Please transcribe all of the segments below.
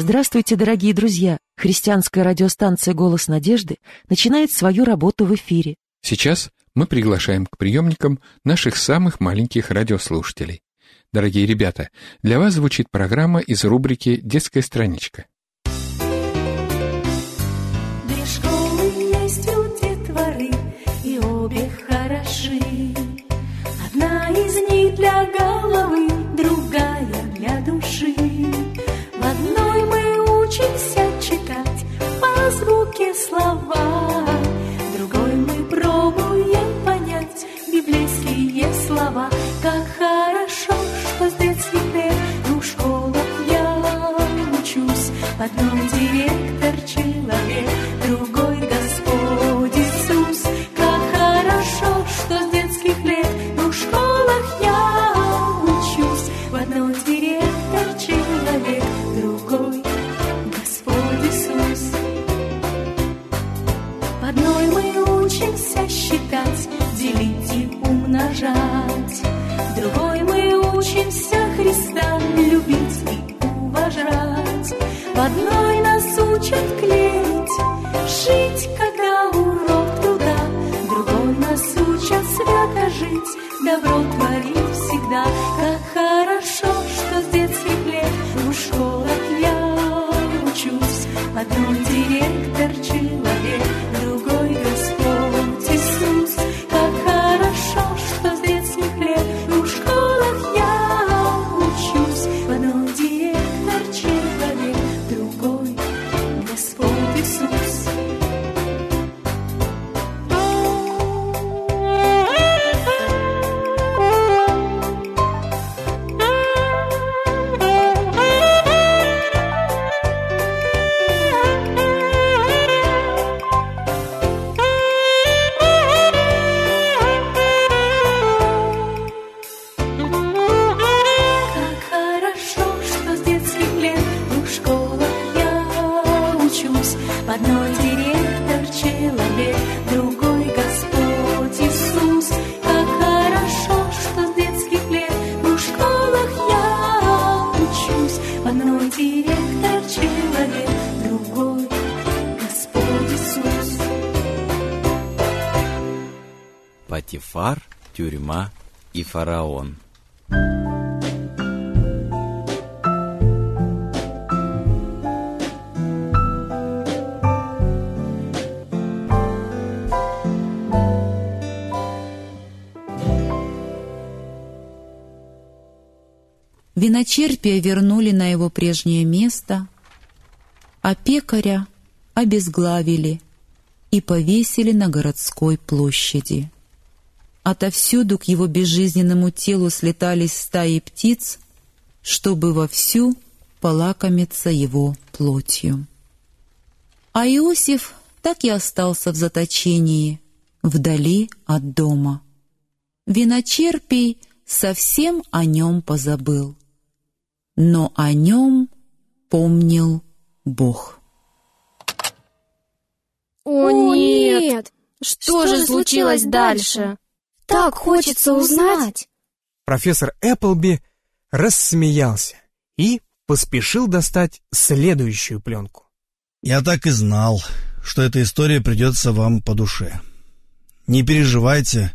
Здравствуйте, дорогие друзья! Христианская радиостанция «Голос надежды» начинает свою работу в эфире. Сейчас мы приглашаем к приемникам наших самых маленьких радиослушателей. Дорогие ребята, для вас звучит программа из рубрики «Детская страничка». Две школы есть у детворы, и обе хороши. Одна из них для головы, другая для души. В одной мы учимся читать по звуке слова, другой мы пробуем понять библейские слова. Как хорошо, что детских лет в школах я учусь. В одной директор человек, фараон. Виночерпия вернули на его прежнее место, а пекаря обезглавили и повесили на городской площади. Отовсюду к его безжизненному телу слетались стаи птиц, чтобы вовсю полакомиться его плотью. А Иосиф так и остался в заточении, вдали от дома. Виночерпий совсем о нем позабыл, но о нем помнил Бог. О, нет! Что, же случилось дальше? Так хочется узнать. Профессор Эпплби рассмеялся и поспешил достать следующую пленку. Я так и знал, что эта история придется вам по душе. Не переживайте,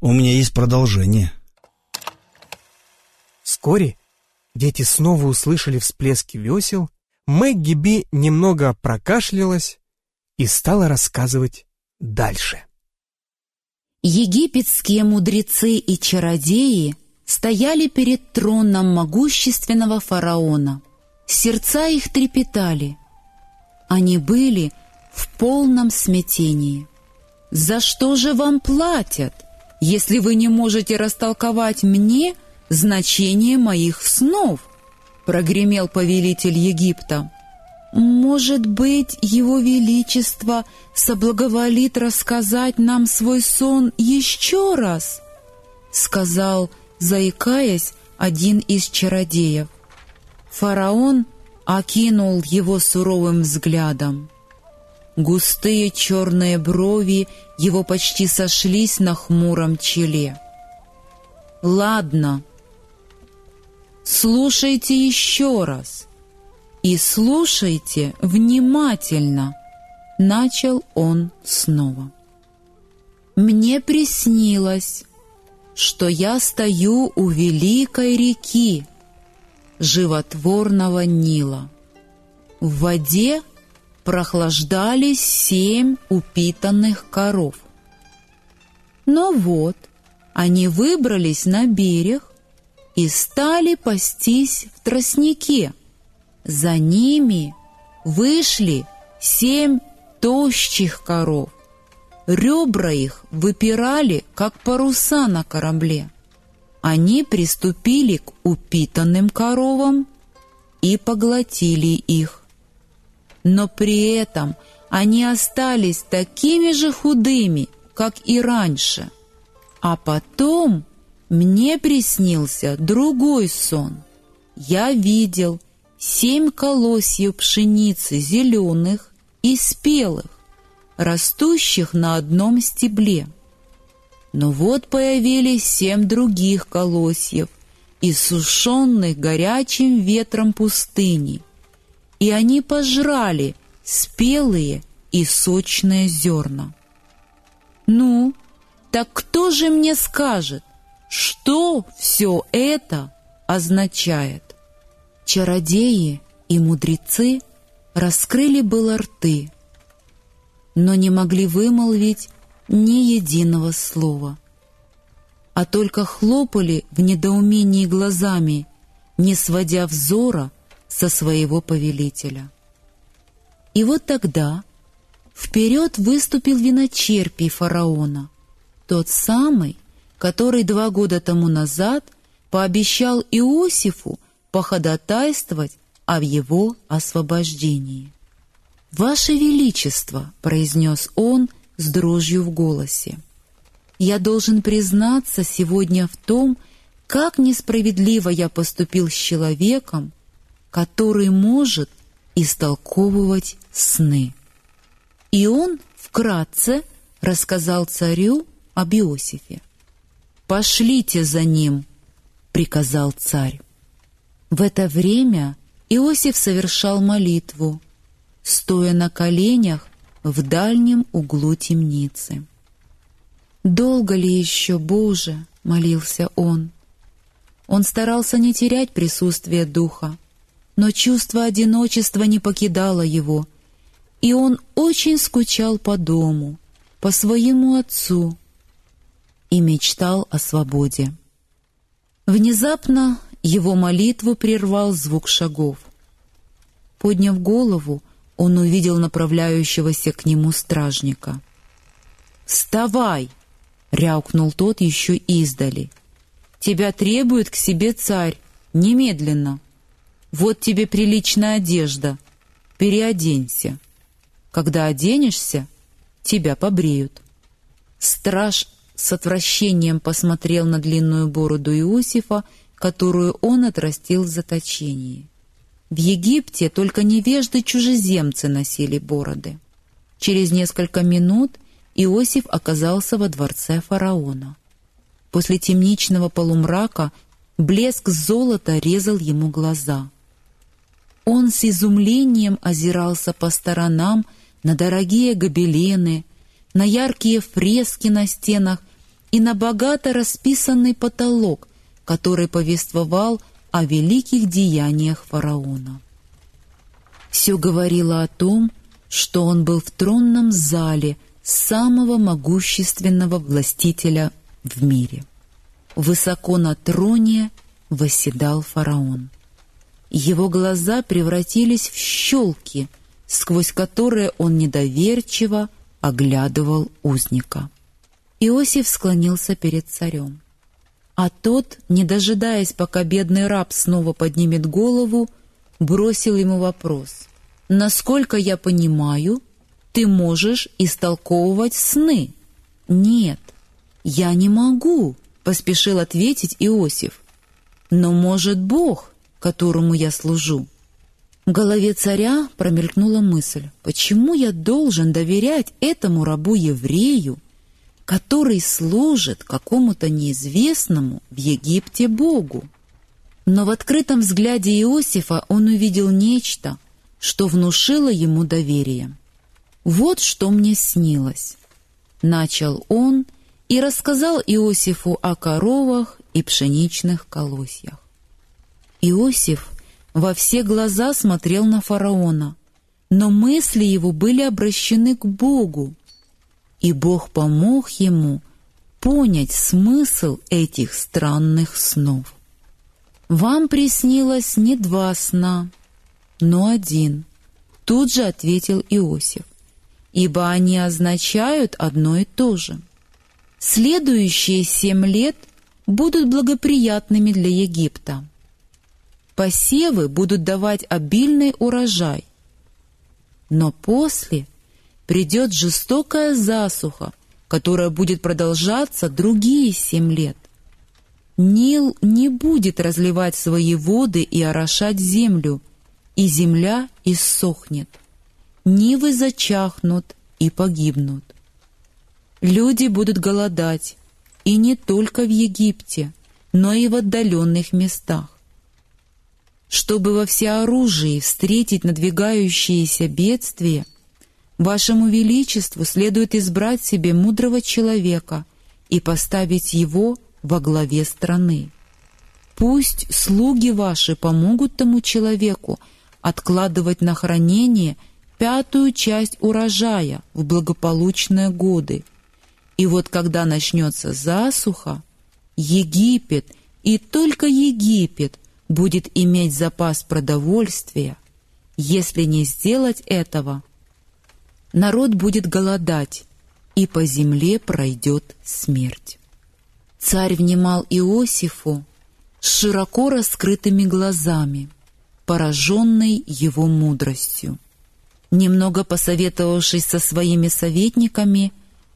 у меня есть продолжение. Вскоре дети снова услышали всплески весел, Мэгги Би немного прокашлялась и стала рассказывать дальше. Египетские мудрецы и чародеи стояли перед троном могущественного фараона. Сердца их трепетали. Они были в полном смятении. «За что же вам платят, если вы не можете растолковать мне значение моих снов?» прогремел повелитель Египта. «Может быть, Его Величество соблаговолит рассказать нам свой сон еще раз?» сказал, заикаясь, один из чародеев. Фараон окинул его суровым взглядом. Густые черные брови его почти сошлись на хмуром челе. «Ладно, слушайте еще раз. И слушайте внимательно, начал он снова. Мне приснилось, что я стою у великой реки, животворного Нила. В воде прохлаждались семь упитанных коров. Но вот они выбрались на берег и стали пастись в тростнике. За ними вышли семь тощих коров. Ребра их выпирали, как паруса на корабле. Они приступили к упитанным коровам и поглотили их. Но при этом они остались такими же худыми, как и раньше. А потом мне приснился другой сон. Я видел семь колосьев пшеницы зеленых и спелых, растущих на одном стебле. Но вот появились семь других колосьев, иссушенных горячим ветром пустыни, и они пожрали спелые и сочные зерна. Ну, так кто же мне скажет, что все это означает? Чародеи и мудрецы раскрыли было рты, но не могли вымолвить ни единого слова, а только хлопали в недоумении глазами, не сводя взора со своего повелителя. И вот тогда вперед выступил виночерпий фараона, тот самый, который два года тому назад пообещал Иосифу походатайствовать о его освобождении. «Ваше Величество», — произнес он с дрожью в голосе, «я должен признаться сегодня в том, как несправедливо я поступил с человеком, который может истолковывать сны». И он вкратце рассказал царю об Иосифе. «Пошлите за ним», — приказал царь. В это время Иосиф совершал молитву, стоя на коленях в дальнем углу темницы. «Долго ли еще, Боже?» — молился он. Он старался не терять присутствие духа, но чувство одиночества не покидало его, и он очень скучал по дому, по своему отцу и мечтал о свободе. Внезапно его молитву прервал звук шагов. Подняв голову, он увидел направляющегося к нему стражника. «Вставай!» — рявкнул тот еще издали. «Тебя требует к себе царь. Немедленно. Вот тебе приличная одежда. Переоденься. Когда оденешься, тебя побреют». Страж с отвращением посмотрел на длинную бороду Иосифа, которую он отрастил в заточении. В Египте только невежды-чужеземцы носили бороды. Через несколько минут Иосиф оказался во дворце фараона. После темничного полумрака блеск золота резал ему глаза. Он с изумлением озирался по сторонам на дорогие гобелены, на яркие фрески на стенах и на богато расписанный потолок, который повествовал о великих деяниях фараона. Все говорило о том, что он был в тронном зале самого могущественного властителя в мире. Высоко на троне восседал фараон. Его глаза превратились в щелки, сквозь которые он недоверчиво оглядывал узника. Иосиф склонился перед царем. А тот, не дожидаясь, пока бедный раб снова поднимет голову, бросил ему вопрос. «Насколько я понимаю, ты можешь истолковывать сны?» «Нет, я не могу», — поспешил ответить Иосиф. «Но может Бог, которому я служу». В голове царя промелькнула мысль, почему я должен доверять этому рабу-еврею, который служит какому-то неизвестному в Египте Богу. Но в открытом взгляде Иосифа он увидел нечто, что внушило ему доверие. «Вот что мне снилось», — начал он и рассказал Иосифу о коровах и пшеничных колосьях. Иосиф во все глаза смотрел на фараона, но мысли его были обращены к Богу, и Бог помог ему понять смысл этих странных снов. «Вам приснилось не два сна, но один», — тут же ответил Иосиф, «ибо они означают одно и то же. Следующие семь лет будут благоприятными для Египта. Посевы будут давать обильный урожай, но после придет жестокая засуха, которая будет продолжаться другие семь лет. Нил не будет разливать свои воды и орошать землю, и земля иссохнет. Нивы зачахнут и погибнут. Люди будут голодать, и не только в Египте, но и в отдаленных местах. Чтобы во всеоружии встретить надвигающиеся бедствия, Вашему Величеству следует избрать себе мудрого человека и поставить его во главе страны. Пусть слуги ваши помогут тому человеку откладывать на хранение пятую часть урожая в благополучные годы. И вот когда начнется засуха, Египет и только Египет будет иметь запас продовольствия. Если не сделать этого, народ будет голодать, и по земле пройдет смерть. Царь внимал Иосифу с широко раскрытыми глазами, пораженный его мудростью. Немного посоветовавшись со своими советниками,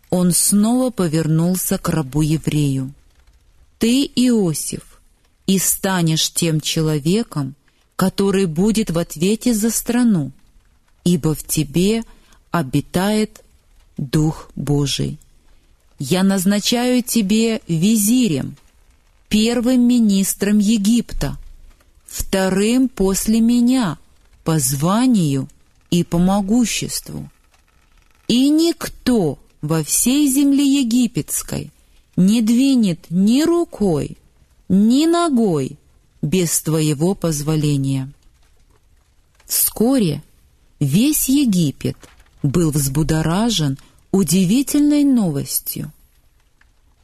он снова повернулся к рабу-еврею. «Ты, Иосиф, и станешь тем человеком, который будет в ответе за страну, ибо в тебе обитает Дух Божий. Я назначаю тебе визирем, первым министром Египта, вторым после меня по званию и по могуществу. И никто во всей земле египетской не двинет ни рукой, ни ногой без твоего позволения. Вскоре весь Египет был взбудоражен удивительной новостью.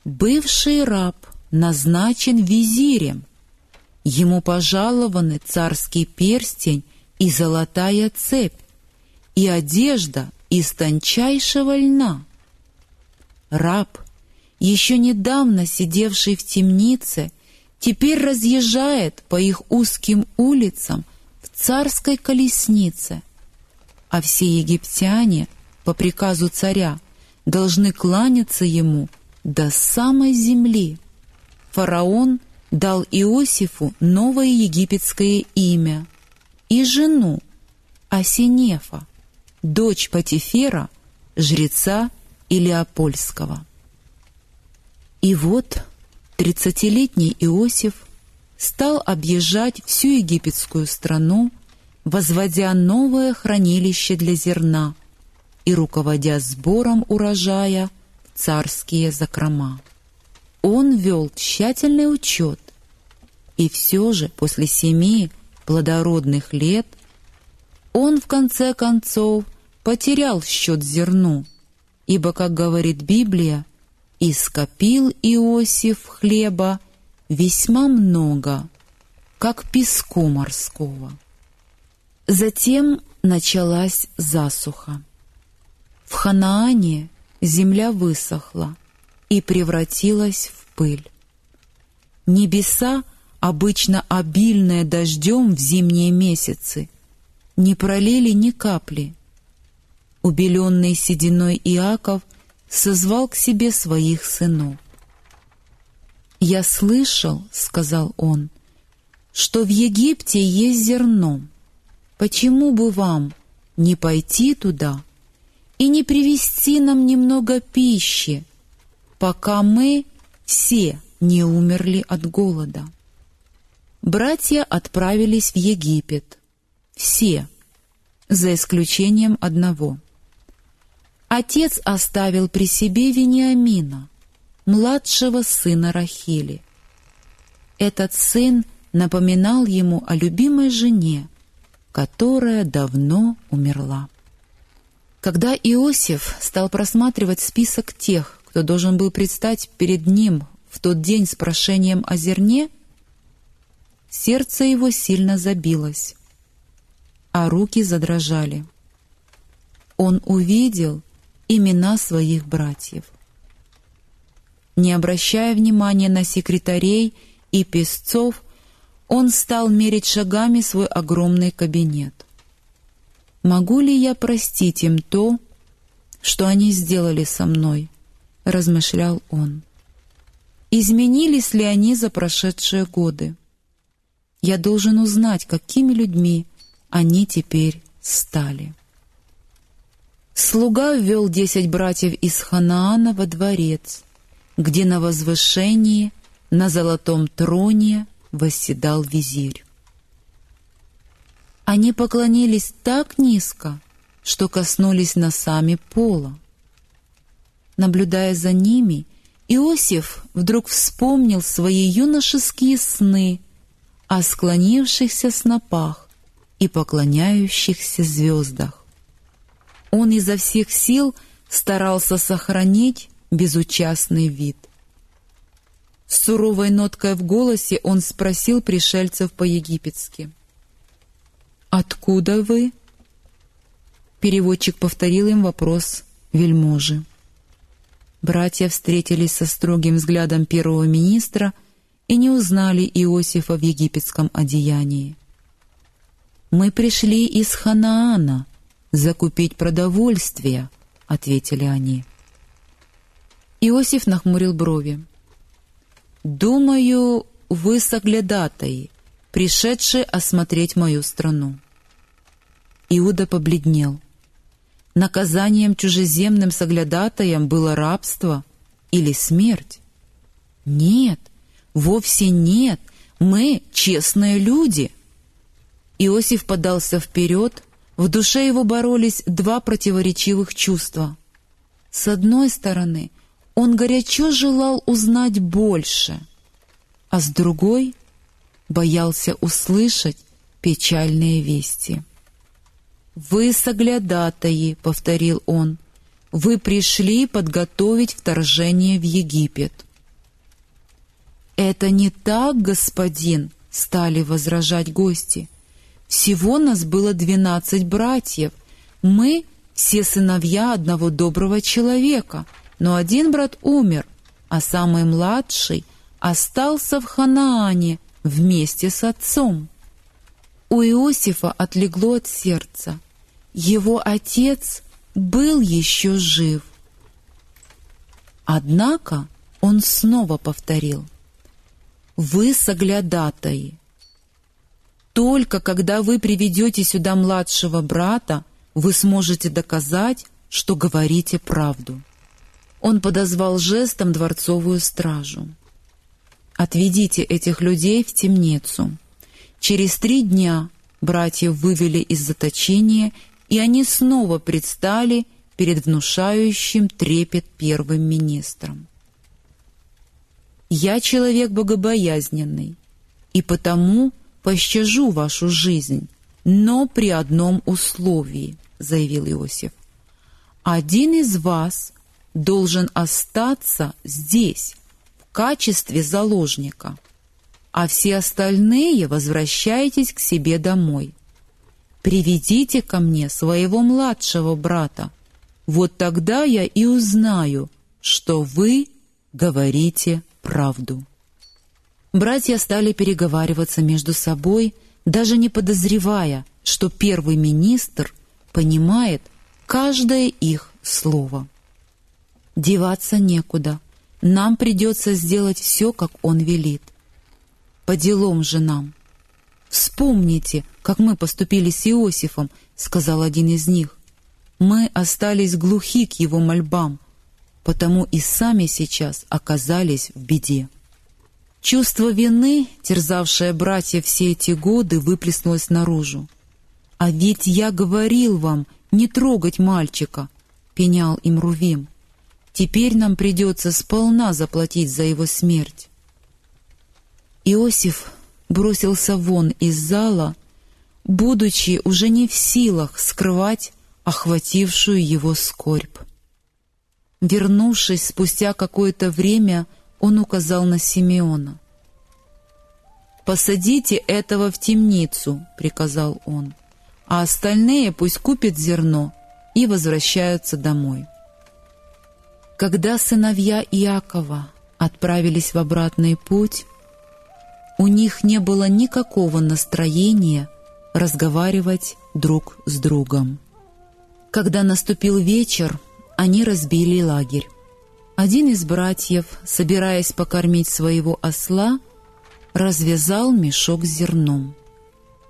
Бывший раб назначен визирем. Ему пожалованы царский перстень и золотая цепь, и одежда из тончайшего льна. Раб, еще недавно сидевший в темнице, теперь разъезжает по их узким улицам в царской колеснице, а все египтяне по приказу царя должны кланяться ему до самой земли. Фараон дал Иосифу новое египетское имя и жену Асинефа, дочь Патифера, жреца Илеопольского. И вот тридцатилетний Иосиф стал объезжать всю египетскую страну, возводя новое хранилище для зерна и руководя сбором урожая царские закрома. Он вел тщательный учет, и все же после семи плодородных лет он в конце концов потерял счет зерну, ибо, как говорит Библия, «И скопил Иосиф хлеба весьма много, как песку морского». Затем началась засуха. В Ханаане земля высохла и превратилась в пыль. Небеса, обычно обильные дождем в зимние месяцы, не пролили ни капли. Убеленный сединой Иаков созвал к себе своих сынов. «Я слышал, — сказал он, — что в Египте есть зерно. Почему бы вам не пойти туда и не привезти нам немного пищи, пока мы все не умерли от голода?» братья отправились в Египет. Все, за исключением одного. Отец оставил при себе Вениамина, младшего сына Рахили. Этот сын напоминал ему о любимой жене, которая давно умерла. Когда Иосиф стал просматривать список тех, кто должен был предстать перед ним в тот день с прошением о зерне, сердце его сильно забилось, а руки задрожали. Он увидел имена своих братьев. Не обращая внимания на секретарей и песцов, он стал мерить шагами свой огромный кабинет. «Могу ли я простить им то, что они сделали со мной?» — размышлял он. «Изменились ли они за прошедшие годы? Я должен узнать, какими людьми они теперь стали». Слуга ввел десять братьев из Ханаана во дворец, где на возвышении, на золотом троне восседал визирь. Они поклонились так низко, что коснулись носами пола. Наблюдая за ними, Иосиф вдруг вспомнил свои юношеские сны о склонившихся снопах и поклоняющихся звездах. Он изо всех сил старался сохранить безучастный вид. С суровой ноткой в голосе он спросил пришельцев по-египетски. «Откуда вы?» Переводчик повторил им вопрос вельможи. Братья встретились со строгим взглядом первого министра и не узнали Иосифа в египетском одеянии. «Мы пришли из Ханаана закупить продовольствие», — ответили они. Иосиф нахмурил брови. «Думаю, вы соглядатаи, пришедшие осмотреть мою страну». Иуда побледнел. Наказанием чужеземным соглядатаям было рабство или смерть? Нет, вовсе нет, мы честные люди. Иосиф подался вперед, в душе его боролись два противоречивых чувства. С одной стороны, он горячо желал узнать больше, а с другой боялся услышать печальные вести. «Вы соглядатаи», — повторил он, — «вы пришли подготовить вторжение в Египет». «Это не так, господин», — стали возражать гости. «Всего нас было двенадцать братьев. Мы — все сыновья одного доброго человека, но один брат умер, а самый младший остался в Ханаане вместе с отцом. У Иосифа отлегло от сердца. Его отец был еще жив. Однако он снова повторил. «Вы соглядатаи. Только когда вы приведете сюда младшего брата, вы сможете доказать, что говорите правду». Он подозвал жестом дворцовую стражу. «Отведите этих людей в темницу. Через три дня братьев вывели из заточения, и они снова предстали перед внушающим трепет первым министром. «Я человек богобоязненный, и потому пощажу вашу жизнь, но при одном условии», — заявил Иосиф. «Один из вас должен остаться здесь в качестве заложника, а все остальные возвращайтесь к себе домой. Приведите ко мне своего младшего брата, вот тогда я и узнаю, что вы говорите правду». Братья стали переговариваться между собой, даже не подозревая, что первый министр понимает каждое их слово. Деваться некуда. Нам придется сделать все, как он велит. По делам же нам. «Вспомните, как мы поступили с Иосифом», — сказал один из них. «Мы остались глухи к его мольбам, потому и сами сейчас оказались в беде». Чувство вины, терзавшее братьев все эти годы, выплеснулось наружу. «А ведь я говорил вам не трогать мальчика», — пенял им Рувим. «Теперь нам придется сполна заплатить за его смерть». Иосиф бросился вон из зала, будучи уже не в силах скрывать охватившую его скорбь. Вернувшись спустя какое-то время, он указал на Симеона. «Посадите этого в темницу», — приказал он, «а остальные пусть купят зерно и возвращаются домой». Когда сыновья Иакова отправились в обратный путь, у них не было никакого настроения разговаривать друг с другом. Когда наступил вечер, они разбили лагерь. Один из братьев, собираясь покормить своего осла, развязал мешок с зерном.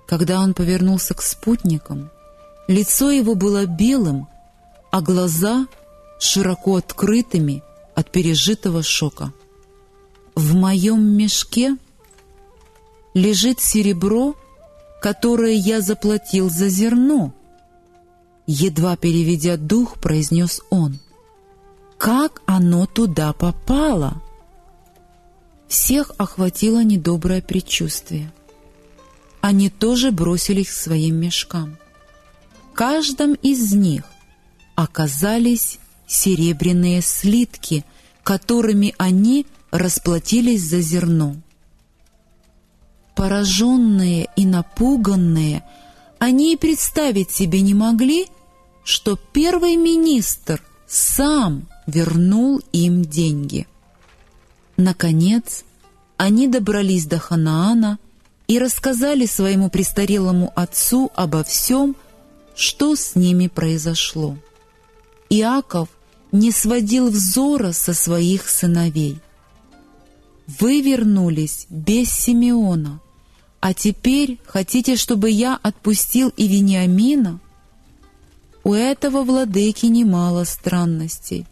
Когда он повернулся к спутникам, лицо его было белым, а глаза широко открытыми от пережитого шока. «В моем мешке лежит серебро, которое я заплатил за зерно», едва переведя дух, произнес он. «Как оно туда попало?» Всех охватило недоброе предчувствие. Они тоже бросились к своим мешкам. В каждом из них оказались серебряные слитки, которыми они расплатились за зерно. Пораженные и напуганные, они и представить себе не могли, что первый министр сам вернул им деньги. Наконец, они добрались до Ханаана и рассказали своему престарелому отцу обо всем, что с ними произошло. Иаков не сводил взора со своих сыновей. «Вы вернулись без Симеона, а теперь хотите, чтобы я отпустил и Вениамина?» У этого владыки немало странностей.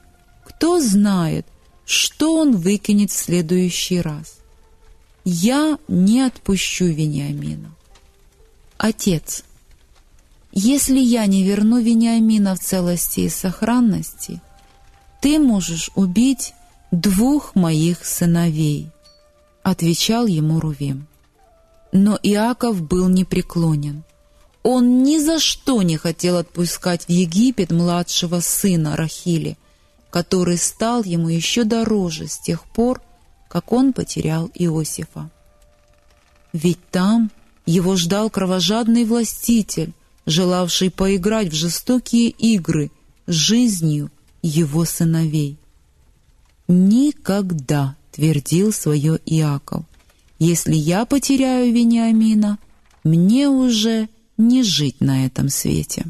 Кто знает, что он выкинет в следующий раз. Я не отпущу Вениамина. Отец, если я не верну Вениамина в целости и сохранности, ты можешь убить двух моих сыновей, отвечал ему Рувим. Но Иаков был непреклонен. Он ни за что не хотел отпускать в Египет младшего сына Рахили, который стал ему еще дороже с тех пор, как он потерял Иосифа. Ведь там его ждал кровожадный властитель, желавший поиграть в жестокие игры с жизнью его сыновей. «Никогда», — твердил свое Иаков, — «если я потеряю Вениамина, мне уже не жить на этом свете.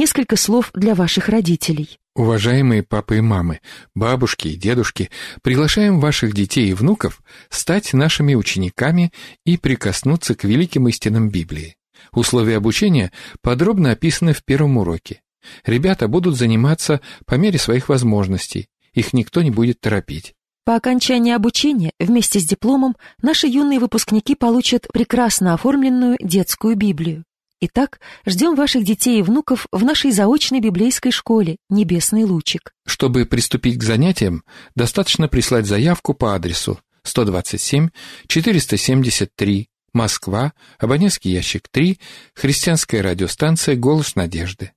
Несколько слов для ваших родителей. Уважаемые папы и мамы, бабушки и дедушки, приглашаем ваших детей и внуков стать нашими учениками и прикоснуться к великим истинам Библии. Условия обучения подробно описаны в первом уроке. Ребята будут заниматься по мере своих возможностей, их никто не будет торопить. По окончании обучения вместе с дипломом наши юные выпускники получат прекрасно оформленную детскую Библию. Итак, ждем ваших детей и внуков в нашей заочной библейской школе «Небесный лучик». Чтобы приступить к занятиям, достаточно прислать заявку по адресу 127 473 Москва, абонентский ящик 3, христианская радиостанция «Голос надежды».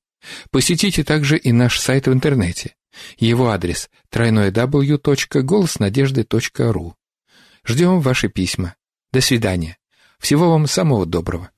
Посетите также и наш сайт в интернете. Его адрес www.голоснадежды.ру. Ждем ваши письма. До свидания. Всего вам самого доброго.